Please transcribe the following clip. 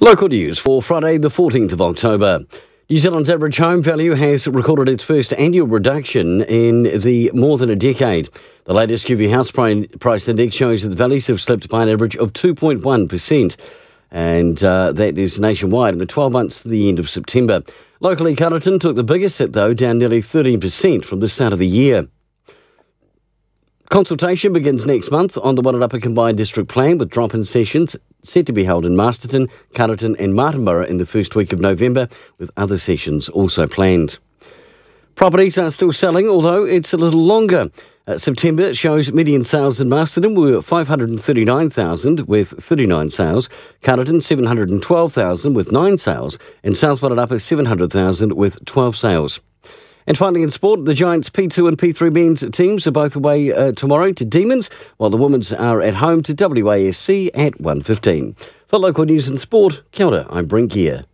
Local news for Friday, the 14th of October. New Zealand's average home value has recorded its first annual reduction in the more than a decade. The latest QV House Price Index shows that the values have slipped by an average of 2.1%, and uh, that is nationwide in the 12 months to the end of September. Locally, Carterton took the biggest hit, though, down nearly 13% from the start of the year. Consultation begins next month on the Wairarapa Combined District Plan with drop-in sessions set to be held in Masterton, Carterton and Martinborough in the first week of November, with other sessions also planned. Properties are still selling, although it's a little longer. Uh, September shows median sales in Masterton were 539,000 with 39 sales, Carterton 712,000 with 9 sales, and South Wairarapa 700,000 with 12 sales. And finally, in sport, the Giants P2 and P3 men's teams are both away uh, tomorrow to Demons, while the women's are at home to WASC at 1.15. For local news and sport, kia ora, I'm Brent Gare.